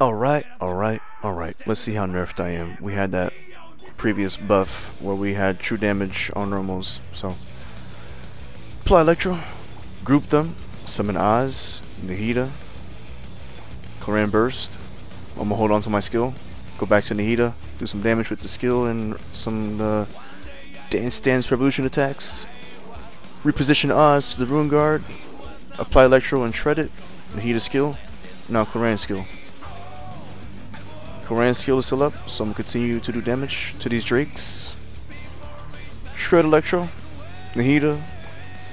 Alright, alright, alright. Let's see how nerfed I am. We had that previous buff where we had true damage on normals, so. Apply Electro, group them, summon Oz, Nahida, Clorinde Burst. I'm gonna hold on to my skill, go back to Nahida, do some damage with the skill and some uh, Dance Dance Revolution attacks. Reposition Oz to the Ruin Guard, apply Electro and shred it, Nahida skill, now Clorinde skill. Clorinde's skill is still up, so I'm gonna continue to do damage to these Drakes. Shred Electro, Nahida,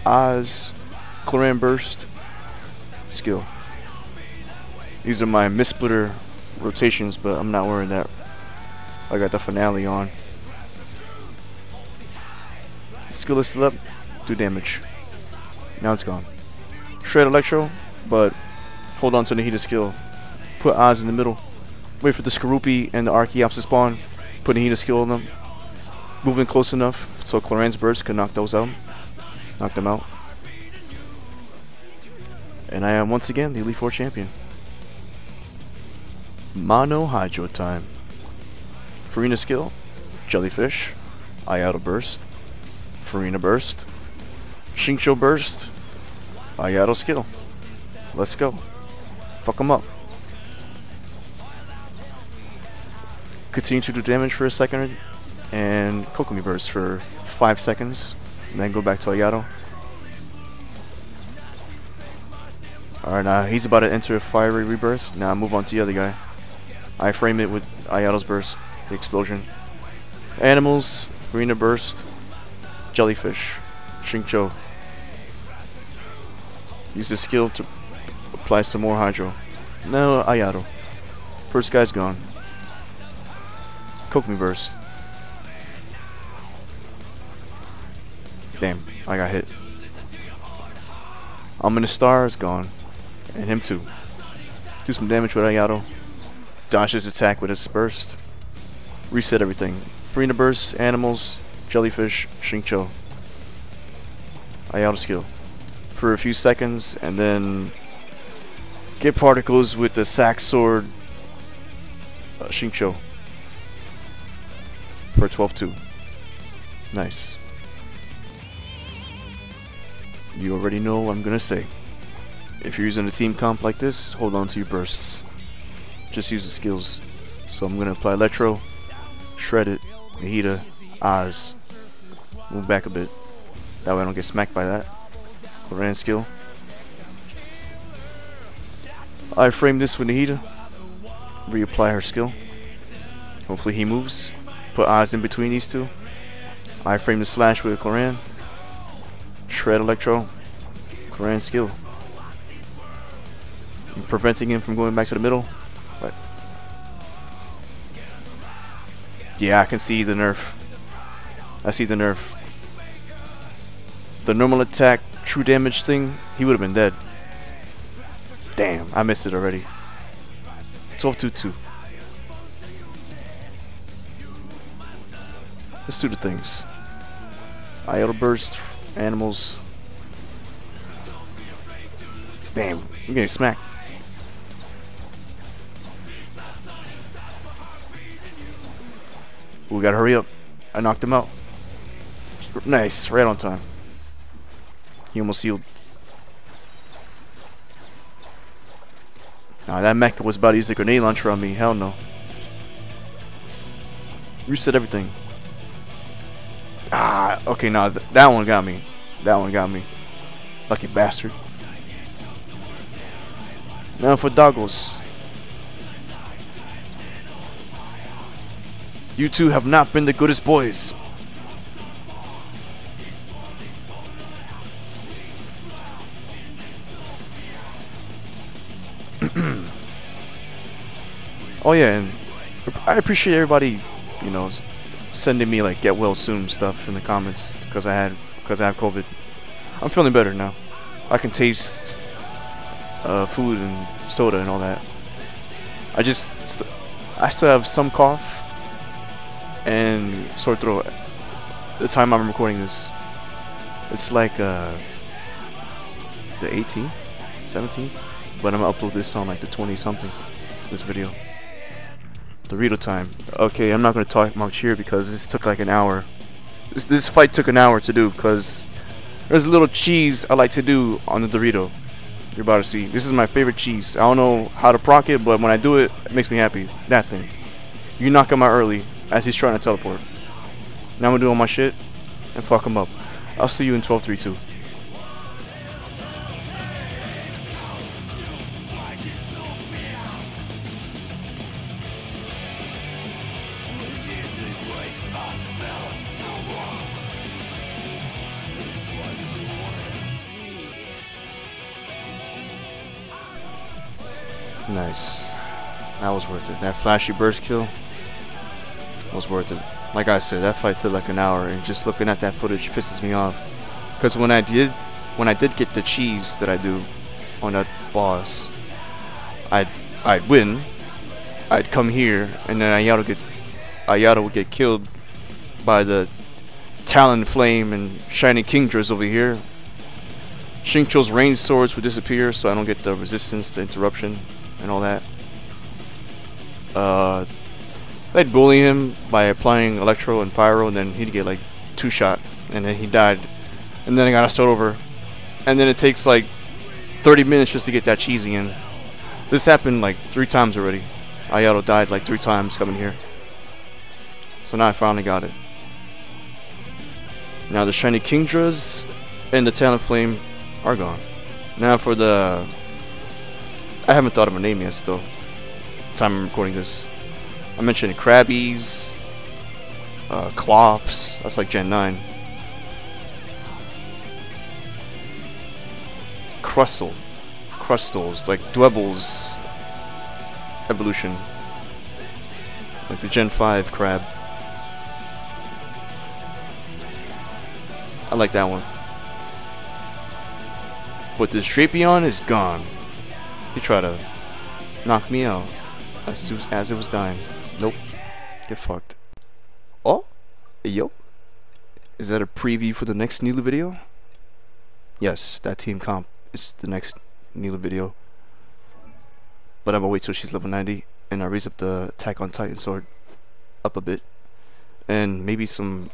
Oz, Clorinde Burst, skill. These are my Mistsplitter rotations, but I'm not wearing that. I got the finale on. Skill is still up, do damage. Now it's gone. Shred Electro, but hold on to Nahida skill. Put Oz in the middle. Wait for the Skorupi and the Archeops to spawn. Put a Nahida skill on them. Moving close enough so Clorinde's Burst can knock those out. Knock them out. And I am once again the Elite Four champion. Mono Hydro time. Furina skill, Jellyfish, Ayato Burst, Furina Burst, Xingqiu Burst, Ayato skill. Let's go. Fuck them up. Continue to do damage for a second, and Kokomi Burst for 5 seconds, and then go back to Ayato. Alright, now he's about to enter a fiery rebirth. Now move on to the other guy. I frame it with Ayato's burst, the explosion. Animals, Furina burst, jellyfish, Xingqiu. Use his skill to apply some more hydro. Now Ayato. First guy's gone. Kokomi burst. Damn, I got hit. I'm in the star is gone. And him too. Do some damage with Ayato. Dodge his attack with his burst. Reset everything. Furina burst, animals, jellyfish, Xingqiu. Ayato skill. For a few seconds and then get particles with the sack sword uh. For 12-2. Nice. You already know what I'm gonna say. If you're using a team comp like this, hold on to your bursts. Just use the skills. So I'm gonna apply Electro, Shred it, Nahida, Oz. Move back a bit. That way I don't get smacked by that. Clorinde skill. I frame this with Nahida. Reapply her skill. Hopefully he moves. Put Oz in between these two. I frame the slash with Clorinde. Shred Electro. Clorinde skill. I'm preventing him from going back to the middle. But yeah, I can see the nerf. I see the nerf. The normal attack, true damage thing, he would have been dead. Damn, I missed it already. 12-2-2. Let's do the things. Ayato burst, animals. Damn, I'm getting smacked. We gotta hurry up. I knocked him out. Nice, right on time. He almost sealed. Nah, that mecha was about to use the grenade launcher on me. Hell no. Reset everything. Okay, nah, th that one got me. That one got me. Lucky bastard. Now for Doggles. You two have not been the goodest boys. oh yeah, and I appreciate everybody, you know, sending me like get well soon stuff in the comments because I had because I have COVID. I'm feeling better now. I can taste uh, food and soda and all that. I just st I still have some cough and sore throat. The time I'm recording this, it's like uh, the 18th, 17th, but I'm gonna upload this on like the 20 something. this video. Dorito time. Okay, I'm not gonna talk much here because this took like an hour. This, this fight took an hour to do because there's a little cheese I like to do on the Dorito. You're about to see. This is my favorite cheese. I don't know how to proc it, but when I do it, it makes me happy. That thing. You knock him out early as he's trying to teleport. Now I'm gonna do all my shit and fuck him up. I'll see you in 1232. Nice. That was worth it. That flashy burst kill was worth it. Like I said, that fight took like an hour, and just looking at that footage pisses me off. Because when I did, when I did get the cheese that I do on that boss, I'd I'd win. I'd come here, and then Ayato gets Ayato would get killed by the Talonflame and Shining Kingdras over here. Xingqiu's rain swords would disappear, so I don't get the resistance to interruption and all that. Uh, I'd bully him by applying Electro and Pyro, and then he'd get like two shot, and then he died. And then I gotta start over. And then it takes like 30 minutes just to get that cheesy in. This happened like three times already. Ayato died like three times coming here. So now I finally got it. Now the Shiny Kingdras and the Talonflame are gone. Now for the... I haven't thought of a name yet still. Time I'm recording this. I mentioned Krabbies, uh, Klawfs, that's like Gen 9. Crustle, Crustals, like Dwebbles evolution. Like the Gen 5 crab. I like that one. But this Drapion is gone. He tried to knock me out as it was, as it was dying. Nope. Get fucked. Oh? Yo? Is that a preview for the next Nilou video? Yes, that team comp is the next Nilou video. But I'm gonna wait till she's level 90 and I raise up the attack on Titan sword up a bit. And maybe some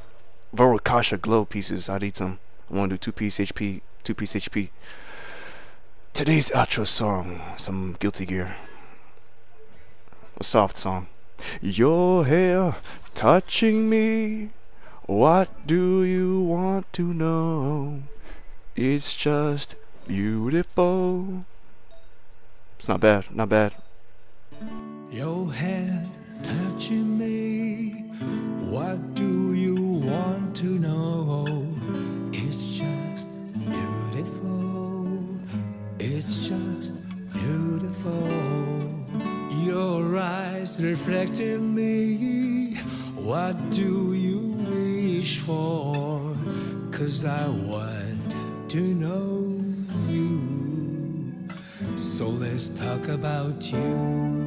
Vourukasha glow pieces. I need some. I wanna do 2 piece HP, 2 piece HP. Today's outro song, some Guilty Gear. A soft song. Your hair touching me. What do you want to know? It's just beautiful. It's not bad, not bad. Your hand touching me. What do you want to know? It's just beautiful. Your eyes reflecting me. What do you wish for? Cause I want to know you. So let's talk about you.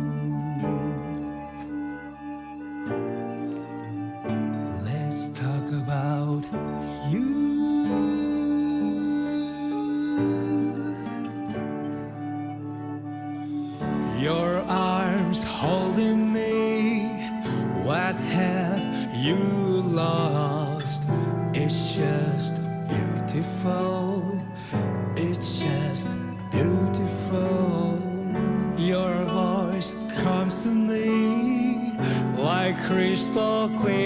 Clear